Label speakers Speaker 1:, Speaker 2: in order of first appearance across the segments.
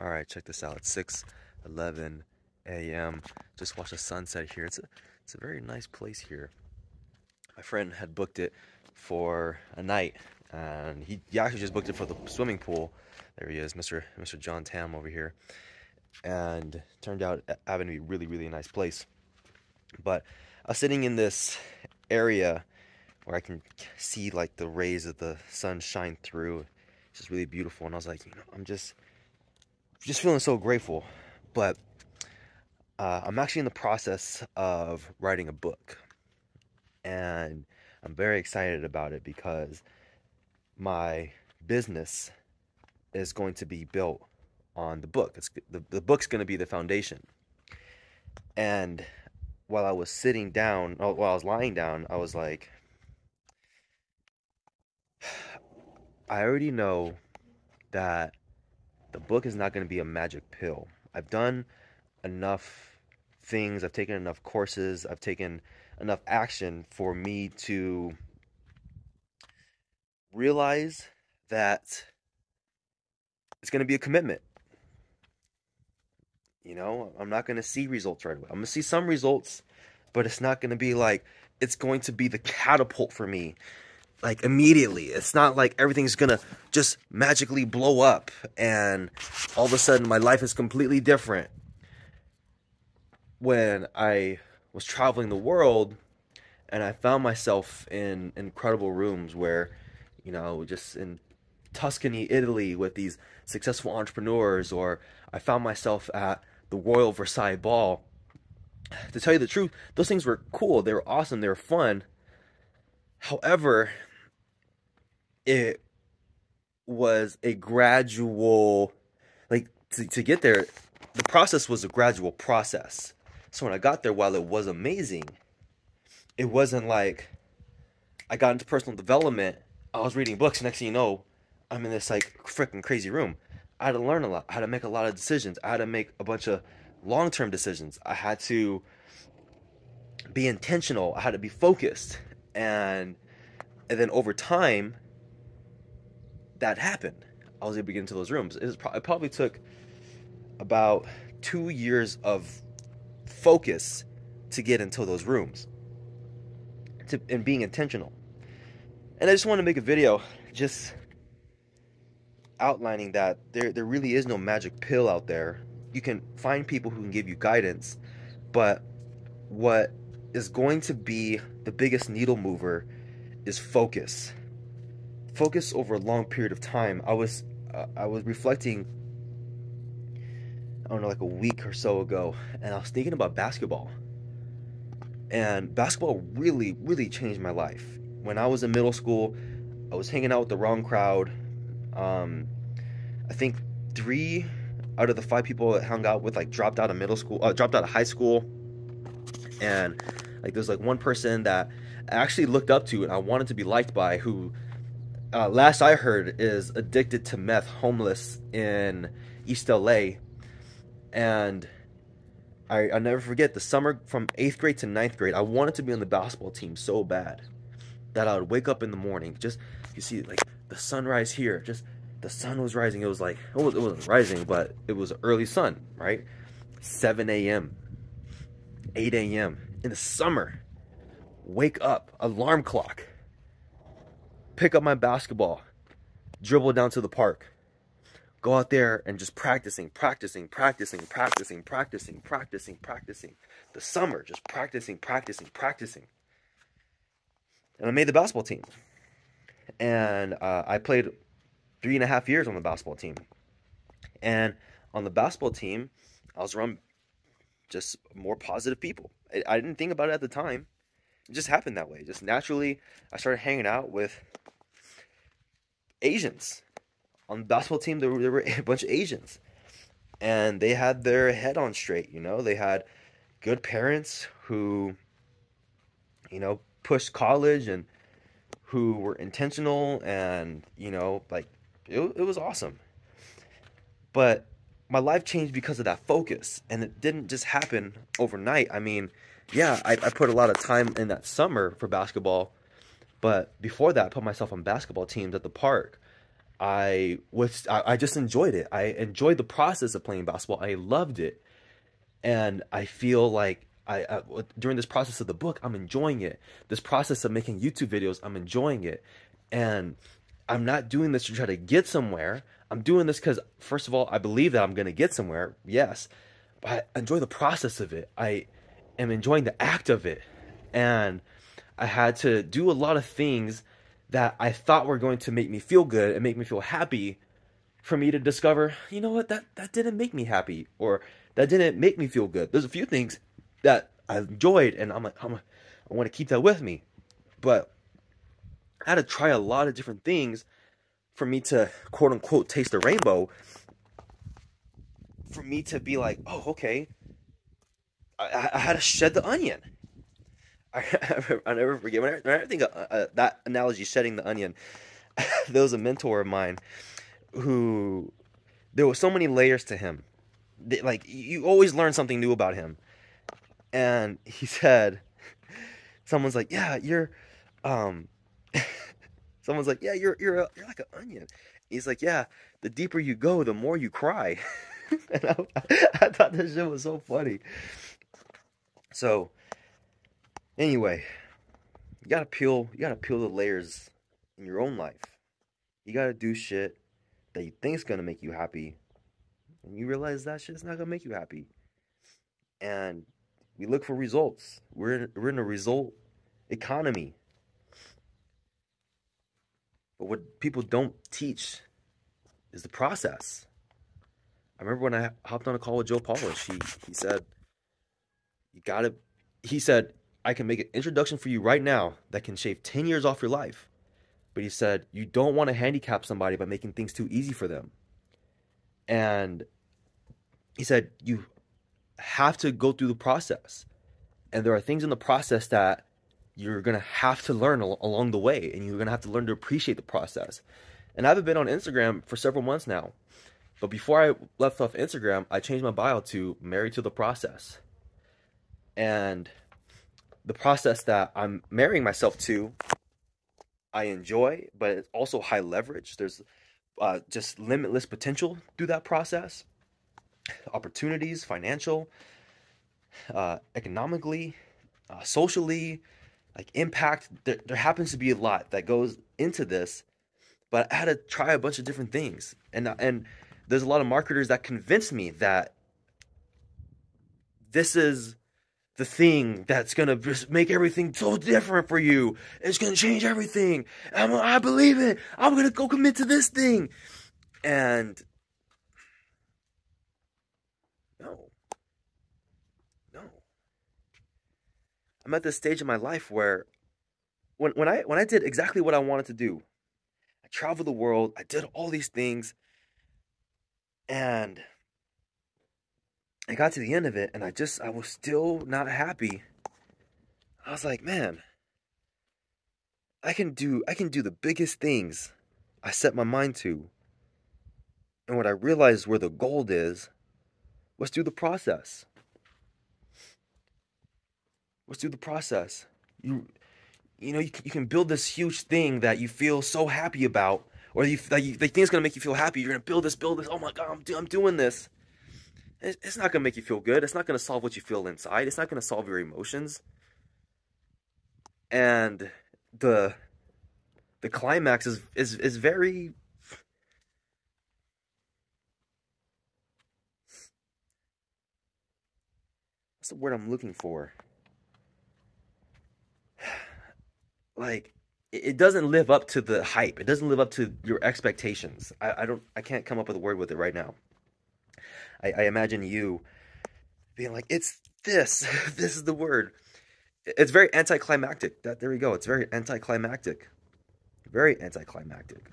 Speaker 1: All right, check this out. It's 6 11 a.m. Just watch the sunset here. It's a, it's a very nice place here. My friend had booked it for a night, and he, he actually just booked it for the swimming pool. There he is, Mr. Mr. Jon Tam over here. And turned out having to be really, really nice place. But I was sitting in this area where I can see like the rays of the sun shine through. It's just really beautiful. And I was like, you know, I'm just just feeling so grateful. But uh, I'm actually in the process of writing a book, and I'm very excited about it because my business is going to be built on the book. It's the, the book's going to be the foundation. And while I was sitting down, oh, while I was lying down, I was like, I already know that the book is not going to be a magic pill. I've done enough things, I've taken enough courses, I've taken enough action for me to realize that it's going to be a commitment. You know, I'm not going to see results right away. I'm going to see some results, but it's not going to be like it's going to be the catapult for me like immediately. It's not like everything's gonna just magically blow up and all of a sudden my life is completely different. When I was traveling the world and I found myself in incredible rooms where, you know, just in Tuscany, Italy with these successful entrepreneurs, or I found myself at the Royal Versailles Ball. To tell you the truth, those things were cool. They were awesome. They were fun. However, it was a gradual like to, to get there the process was a gradual process. So when i got there while it was amazing it wasn't like i got into personal development i was reading books next thing you know i'm in this like freaking crazy room. I had to learn a lot i had to make a lot of decisions i had to make a bunch of long-term decisions. I had to be intentional i had to be focused and and then over time that happened. I was able to get into those rooms. It, was, it probably took about two years of focus to get into those rooms to, and being intentional. And I just want to make a video just outlining that there, there really is no magic pill out there. You can find people who can give you guidance, but what is going to be the biggest needle mover is focus focus over a long period of time. I was uh, I was reflecting I don't know like a week or so ago and I was thinking about basketball. And basketball really really changed my life. When I was in middle school, I was hanging out with the wrong crowd. Um, I think 3 out of the 5 people that hung out with like dropped out of middle school, uh, dropped out of high school. And like there's like one person that I actually looked up to and I wanted to be liked by who uh, last I heard, is addicted to meth, homeless in East LA. And I, i never forget the summer from eighth grade to ninth grade. I wanted to be on the basketball team so bad that I would wake up in the morning. Just, you see, like the sunrise here, just the sun was rising. It was like, it, was, it wasn't rising, but it was early sun, right? 7 a.m., 8 a.m. in the summer. Wake up, alarm clock pick up my basketball, dribble down to the park, go out there and just practicing, practicing, practicing, practicing, practicing, practicing, practicing. The summer, just practicing, practicing, practicing. And I made the basketball team. And uh, I played three and a half years on the basketball team. And on the basketball team, I was around just more positive people. I, I didn't think about it at the time. It just happened that way. Just naturally, I started hanging out with Asians on the basketball team. There were, there were a bunch of Asians, and they had their head on straight. You know, they had good parents who, you know, pushed college and who were intentional and you know, like it, it was awesome. But my life changed because of that focus, and it didn't just happen overnight. I mean, yeah, I, I put a lot of time in that summer for basketball but before that, I put myself on basketball teams at the park. I was I, I just enjoyed it. I enjoyed the process of playing basketball. I loved it, and I feel like I, I during this process of the book, I'm enjoying it. This process of making YouTube videos, I'm enjoying it, and I'm not doing this to try to get somewhere. I'm doing this because, first of all, I believe that I'm going to get somewhere. Yes, but I enjoy the process of it. I am enjoying the act of it, and I had to do a lot of things that I thought were going to make me feel good and make me feel happy for me to discover, you know what, that, that didn't make me happy or that didn't make me feel good. There's a few things that I enjoyed and I'm like, I'm, I want to keep that with me. But I had to try a lot of different things for me to quote unquote taste the rainbow. For me to be like, oh, okay. I, I had to shed the onion. I, I never forget when I, when I think of, uh, that analogy, shedding the onion. there was a mentor of mine who there were so many layers to him. Like you always learn something new about him. And he said, someone's like, "Yeah, you're," um, someone's like, "Yeah, you're you're a, you're like an onion." He's like, "Yeah, the deeper you go, the more you cry." and I, I thought this shit was so funny. So Anyway, you gotta peel you gotta peel the layers in your own life. You gotta do shit that you think is gonna make you happy. And you realize that shit's not gonna make you happy. And we look for results. We're in, we're in a result economy. But what people don't teach is the process. I remember when I hopped on a call with Joe Polish, he, he said, You gotta, he said, I can make an introduction for you right now that can shave 10 years off your life. But he said, you don't want to handicap somebody by making things too easy for them. And he said, you have to go through the process. And there are things in the process that you're to have to learn al- along the way. And you're to have to learn to appreciate the process. And I haven't been on Instagram for several months now. But before I left off Instagram, I changed my bio to married to the process. And the process that I'm marrying myself to, I enjoy, but it's also high leverage. There's uh, just limitless potential through that process, opportunities, financial, uh, economically, uh, socially, like impact. There, there happens to be a lot that goes into this, but I had to try a bunch of different things, and and there's a lot of marketers that convinced me that this is the thing that's gonna just make everything so different for you. It's gonna change everything. I'm, I believe it. I'm gonna go commit to this thing. And no, no. I'm at this stage in my life where when when I when I did exactly what I wanted to do, I traveled the world. I did all these things, and I got to the end of it and I just, I was still not happy. I was like, man, I can do, I can do the biggest things I set my mind to. And what I realized where the gold is was through the process. Was through the process. You, you know, you, you can build this huge thing that you feel so happy about, or you, that you, think is gonna make you feel happy. You're gonna build this, build this. Oh my God, I'm, do, I'm doing this it's not going to make you feel good. It's not going to solve what you feel inside. It's not going to solve your emotions. And the the climax is is is very What's the word I'm looking for? Like it doesn't live up to the hype. It doesn't live up to your expectations. I, I don't I can't come up with a word with it right now. I, I imagine you being like, it's this. this is the word. It's very anticlimactic. That there we go. It's very anticlimactic. Very anticlimactic.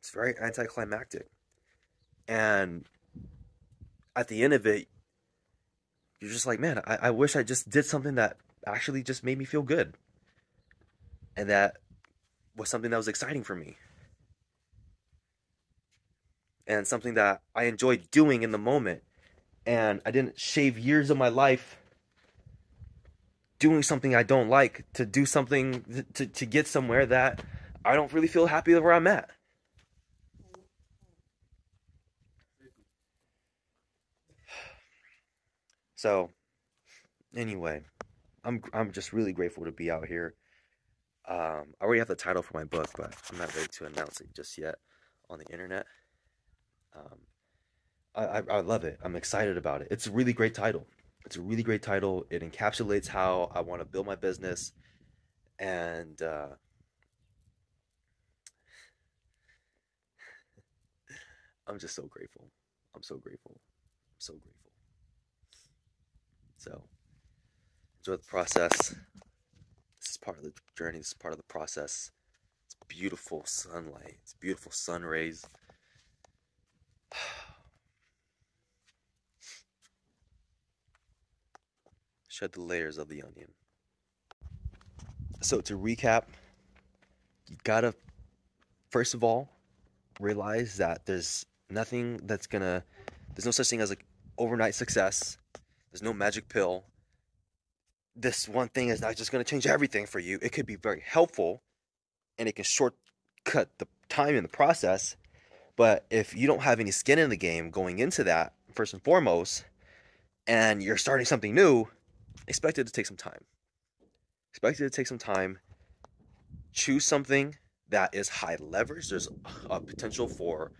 Speaker 1: It's very anticlimactic. And at the end of it, you're just like, man, I, I wish I just did something that actually just made me feel good. And that was something that was exciting for me and something that I enjoyed doing in the moment. And I didn't shave years of my life doing something I don't like to do something to, to get somewhere that I don't really feel happy where I'm at. So, anyway, I'm I'm just really grateful to be out here. Um, I already have the title for my book, but I'm not ready to announce it just yet on the internet. Um, I, I, I love it. I'm excited about it. It's a really great title. It's a really great title. It encapsulates how I want to build my business, and uh, I'm just so grateful. I'm so grateful. I'm so grateful. So enjoy the process. This is part of the journey. This is part of the process. It's beautiful sunlight. It's beautiful sun rays. Shed the layers of the onion. So to recap, you gotta first of all realize that there's nothing that's gonna there's no such thing as like overnight success there's no magic pill. This one thing is not just going to change everything for you. It could be very helpful and it can shortcut the time in the process. But if you don't have any skin in the game going into that, first and foremost, and you're starting something new, expect it to take some time. Expect it to take some time. Choose something that is high leverage. There's a potential for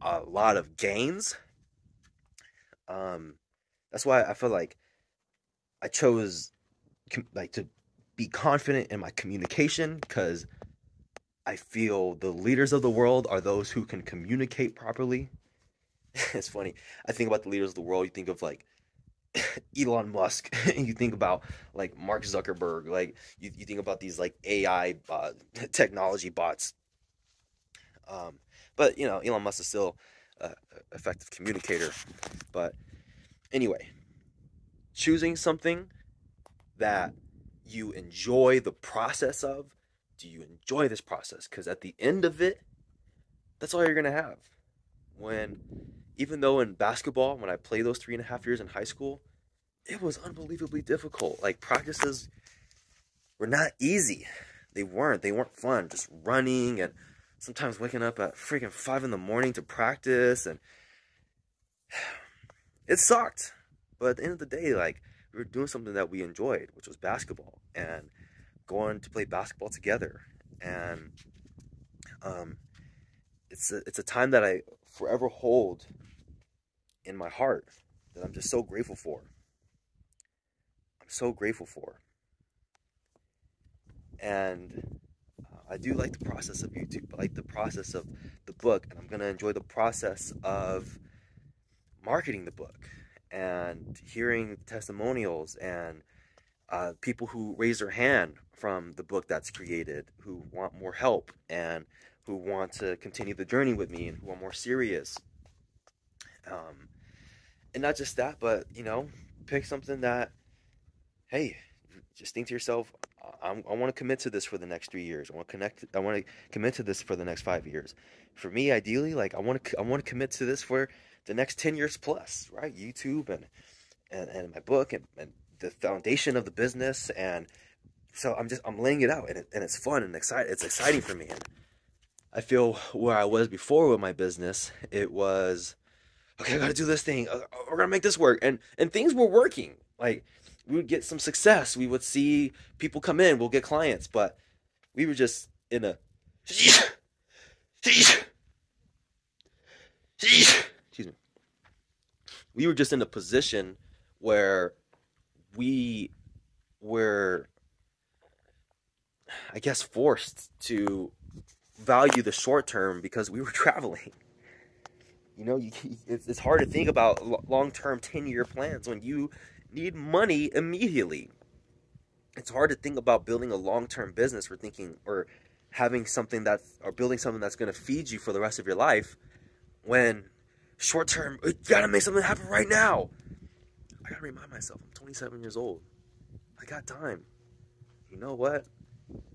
Speaker 1: a lot of gains. Um, that's why I feel like I chose like to be confident in my communication because I feel the leaders of the world are those who can communicate properly. it's funny. I think about the leaders of the world. You think of like Elon Musk, and you think about like Mark Zuckerberg. Like you, you think about these like AI uh, technology bots. Um, but you know, Elon Musk is still an effective communicator. But Anyway, choosing something that you enjoy the process of. Do you enjoy this process? Because at the end of it, that's all you're going to have. When, even though in basketball, when I played those three and a half years in high school, it was unbelievably difficult. Like practices were not easy. They weren't. They weren't fun. Just running and sometimes waking up at freaking five in the morning to practice and it sucked. But at the end of the day, like we were doing something that we enjoyed, which was basketball and going to play basketball together. And um, it's a, it's a time that I forever hold in my heart that I'm just so grateful for. I'm so grateful for. And uh, I do like the process of YouTube. I like the process of the book, and I'm gonna enjoy the process of marketing the book and hearing testimonials and uh, people who raise their hand from the book that's created who want more help and who want to continue the journey with me and who are more serious um, and not just that but you know pick something that hey just think to yourself I'm, i want to commit to this for the next three years. I want to connect. I want to commit to this for the next five years. For me, ideally, like I want to, I want to commit to this for the next 10 years plus, right? YouTube and, and, and my book and, and the foundation of the business. And so I'm just, I'm laying it out and, it, and it's fun and exciting. It's exciting for me. And I feel where I was before with my business, it was, okay, I got to do this thing. Uh, we're going to make this work. And, and things were working. Like we would get some success. We would see people come in, we'll get clients, but we were just in a, excuse me, we were just in a position where we were, I guess, forced to value the short term because we were traveling. You know, you, it's, hard to think about long term 10 year plans when you need money immediately. It's hard to think about building a long term business or thinking or having something that or building something that's going to feed you for the rest of your life when short term, you gotta make something happen right now. I gotta remind myself, I'm 27 years old. I got time. You know what?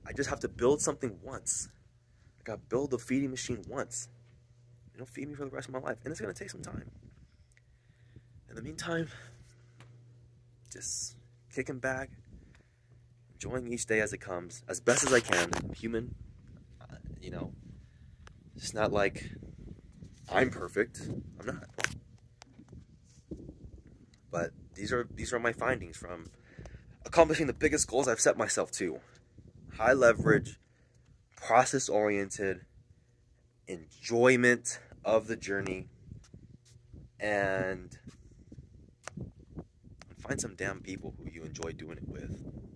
Speaker 1: I just have to build something once. I gotta build the feeding machine once. It'll feed me for the rest of my life. And it's gonna take some time. In the meantime, just kicking back, enjoying each day as it comes, as best as I can. I'm human. Uh, you know, it's not like I'm perfect. I'm not. But these are these are my findings from accomplishing the biggest goals I've set myself to. High leverage, process oriented, enjoyment of the journey, and find some damn people who you enjoy doing it with.